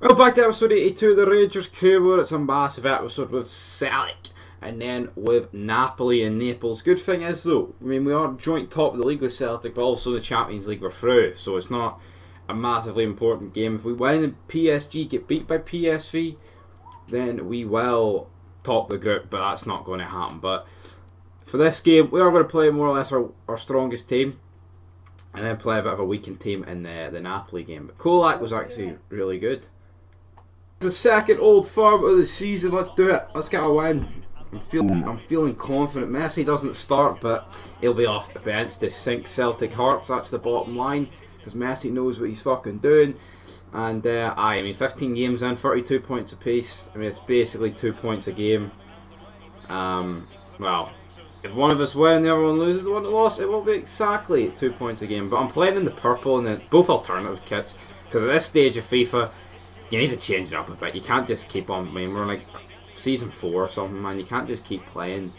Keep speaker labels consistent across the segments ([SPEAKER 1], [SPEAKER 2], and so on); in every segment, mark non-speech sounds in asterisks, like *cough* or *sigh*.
[SPEAKER 1] Well, back to episode 82 of the Rangers Crew, where it's a massive episode with Celtic and then with Napoli and Naples. Good thing is, though, I mean, we are joint top of the league with Celtic, but also the Champions League we're through, so it's not a massively important game. If we win and PSG get beat by PSV, then we will top the group, but that's not going to happen. But for this game, we are going to play more or less our, our strongest team and then play a bit of a weakened team in the, the Napoli game. But Colak was actually really good. The second old firm of the season, let's do it. Let's get a win. I'm feeling, I'm feeling confident. Messi doesn't start, but he'll be off the bench to sink Celtic hearts. That's the bottom line because Messi knows what he's fucking doing. And uh, I mean, 15 games in, 32 points apiece. I mean, it's basically two points a game. Um, well, if one of us win and the other one loses, the one that lost, it won't be exactly two points a game. But I'm playing in the purple and the both alternative kits because at this stage of FIFA, you need to change it up a bit. You can't just keep on. I mean, we're like season four or something, man. You can't just keep playing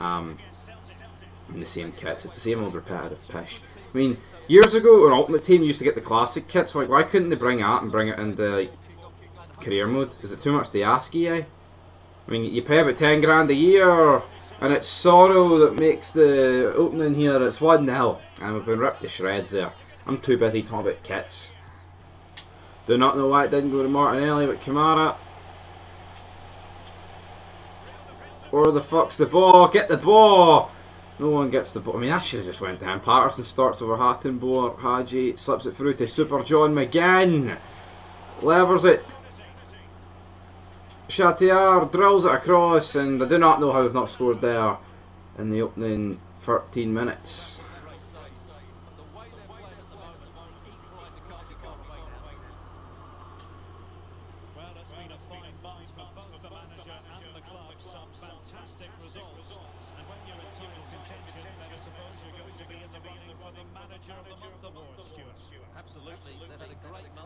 [SPEAKER 1] um, in the same kits. It's the same old repetitive pish. I mean, years ago, our Ultimate Team used to get the classic kits. Like, why couldn't they bring out and bring it in the career mode? Is it too much to ask you? I mean, you pay about ten grand a year, and it's sorrow that makes the opening here. It's one 0 and we've been ripped to shreds there. I'm too busy talking about kits. Do not know why it didn't go to Martinelli, but Kamara. Where the fuck's the ball? Get the ball! No one gets the ball. I mean, that should have just went down. Patterson starts over Hateboer. Hagi slips it through to Super John McGinn. Levers it. Chartier drills it across, and I do not know how they've not scored there in the opening 13 minutes.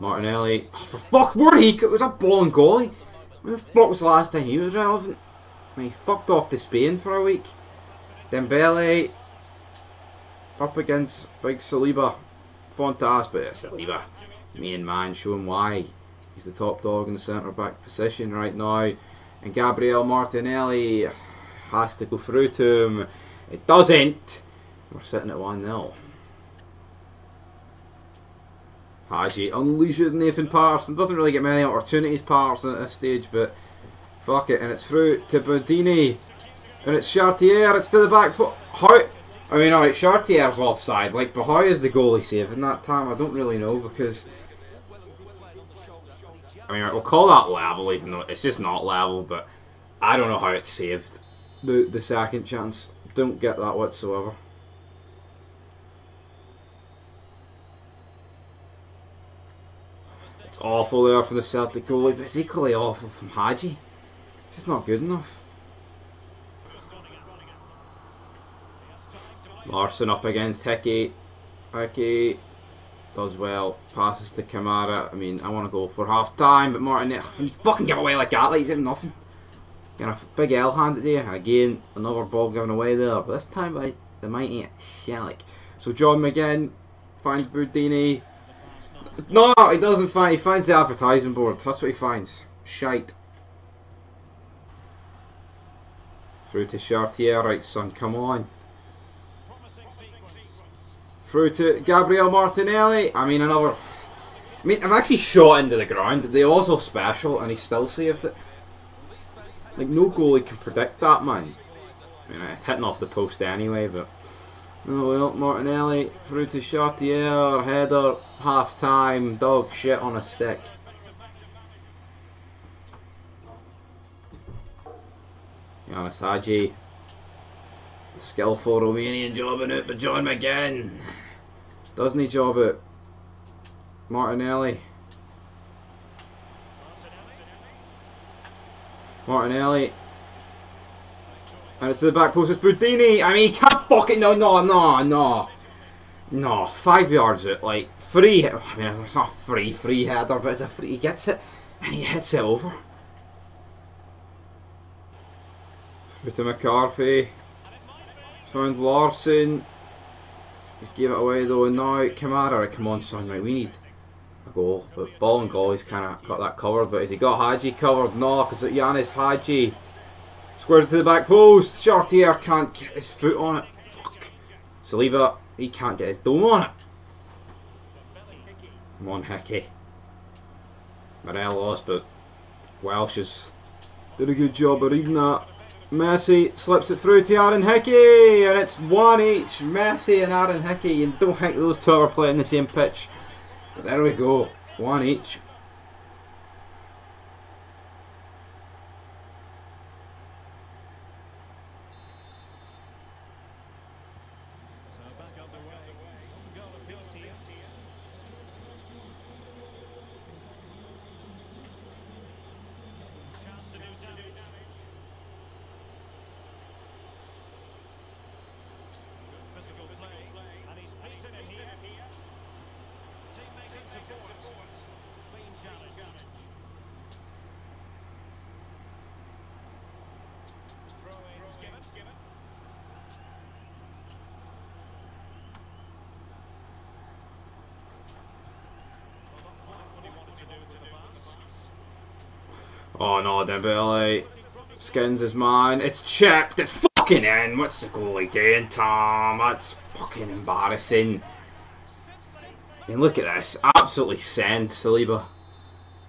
[SPEAKER 1] Martinelli. Oh, for fuck, where he? It was a Bolingoli. When the fuck was the last time he was relevant? Mean, he fucked off to Spain for a week. Dembele up against Big Saliba. Fontas, but it's Saliba. Main man, showing why he's the top dog in the centre back position right now. And Gabriel Martinelli has to go through to him. It doesn't. We're sitting at 1 0. Hagi unleashes Nathan Patterson. Doesn't really get many opportunities, Patterson, at this stage, but fuck it. And it's through to Bodini. And it's Chartier. It's to the back. How? I mean, alright, Chartier's offside. Like, but how is the goalie saving that time? I don't really know because. I mean, we'll call that level, even though it's just not level, but I don't know how it's saved. The, the second chance. Don't get that whatsoever. It's awful there from the Celtic goalie, but it's equally awful from Hagi. It's just not good enough. Larson up against Hickey. Hickey does well. Passes to Kamara. I mean, I want to go for half time, but Martin, fucking give away like that, like you did nothing. Get a big L handed there. Again, another ball given away there, but this time by the mighty Shelik. So John McGinn finds Boudini. No, he doesn't find. He finds the advertising board. That's what he finds. Shite. Through to Chartier. Right, son, come on. Through to Gabriel Martinelli. I mean, another. I mean, I've actually shot into the ground. They also special, and he still saved it. Like, no goalie can predict that, man. I mean, it's hitting off the post anyway, but. Oh well, Martinelli through to Chartier, header, half time, dog shit on a stick. Ianis Hagi. The skillful Romanian jobbing it, but John McGinn. Doesn't he job it? Martinelli. Martinelli. And it's to the back post, it's Boudini. I mean, he can't fucking, no, no, no, no. No, five yards it, like, free, I mean, it's not free, free header, but it's a free, he gets it, and he hits it over. Through to McCarthy. Found Larson. Just gave it away though, and now Kamara, come on son, right, we need, a goal. But Bolingoli, he's kind of got that covered. But has he got Hagi covered? No, because Ianis Hagi squares to the back post. Chartier can't get his foot on it. Saliba, he can't get his dome on it. Come on, Hickey. Morelos, but Welsh has did a good job of reading that. Messi slips it through to Aaron Hickey, and it's one each. Messi and Aaron Hickey. and don't think those two are playing the same pitch, but there we go, one each. Oh no, Dembele. Skins is mine. It's chipped. It's fucking in. What's the goalie doing, Tom? That's fucking embarrassing. Mean, look at this. Absolutely sent, Saliba.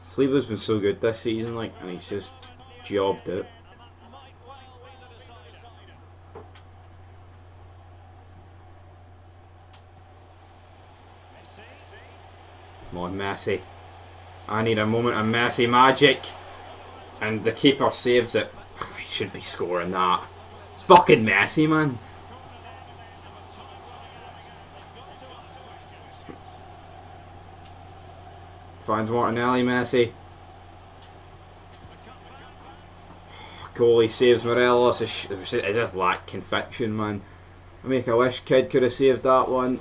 [SPEAKER 1] Saliba's been so good this season, like, and he's just jobbed it. Come on, Messi. I need a moment of Messi magic. And the keeper saves it. Oh, he should be scoring that. It's fucking messy, man. Finds Martinelli, Messi. Goalie saves Morelos. It just lacked conviction, man. I make a wish kid could have saved that one.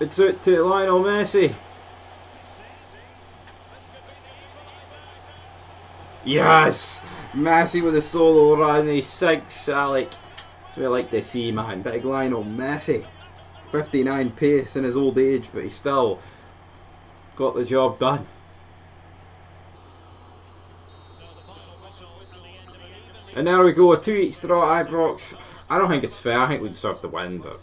[SPEAKER 1] It's out to Lionel Messi. Yes! Messi with a solo run, he sinks Alec. That's what I like to see, man. Big Lionel Messi. 59 pace in his old age, but he still got the job done. And there we go, a two each draw Ibrox. I don't think it's fair. I think we deserve the win, but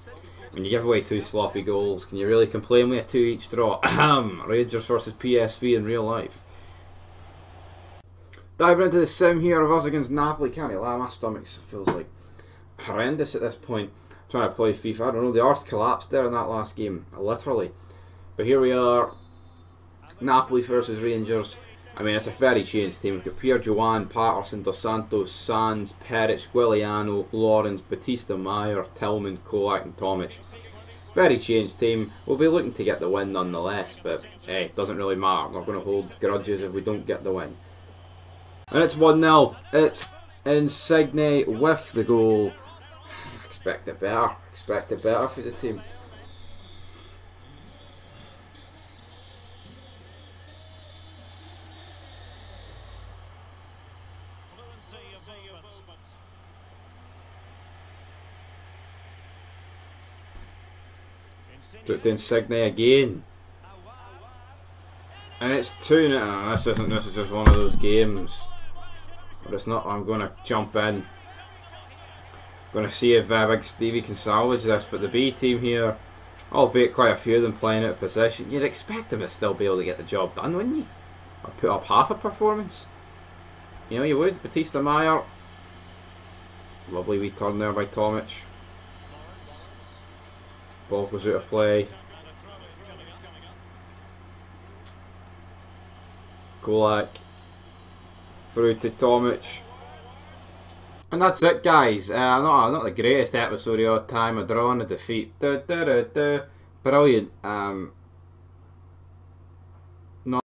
[SPEAKER 1] when you give away two sloppy goals, can you really complain with a two each draw? *clears throat* Ahem! Rangers versus PSV in real life. Diving into the sim here of us against Napoli. Can't lie, my stomach feels like horrendous at this point. Trying to play FIFA. I don't know, the arse collapsed there in that last game, literally. But here we are. Napoli versus Rangers. I mean, it's a very changed team. We've got Pierre Joan, Patterson, Dos Santos, Sands, Peric, Giuliano, Lawrence, Batista Meyer, Tillman, Colak, and Tomic. Very changed team. We'll be looking to get the win nonetheless, but hey, it doesn't really matter. We're not going to hold grudges if we don't get the win. And it's 1 0. It's Insigne with the goal. *sighs* Expect it better. Expect it better for the team. Do it to Insigne again. And it's 2 now. This isn't this is just one of those games. But it's not I'm gonna jump in. I'm Gonna see if uh, Big Stevie can salvage this, but the B team here, albeit quite a few of them playing out of position, you'd expect them to still be able to get the job done, wouldn't you? Or put up half a performance. You know you would. Batista Meyer. Lovely wee turn there by Tomic. Ball goes out of play. Colak. Through to Tomic. And that's it, guys. Uh, not not the greatest episode of all time. A draw and a defeat. Da, da, da. Brilliant. Um,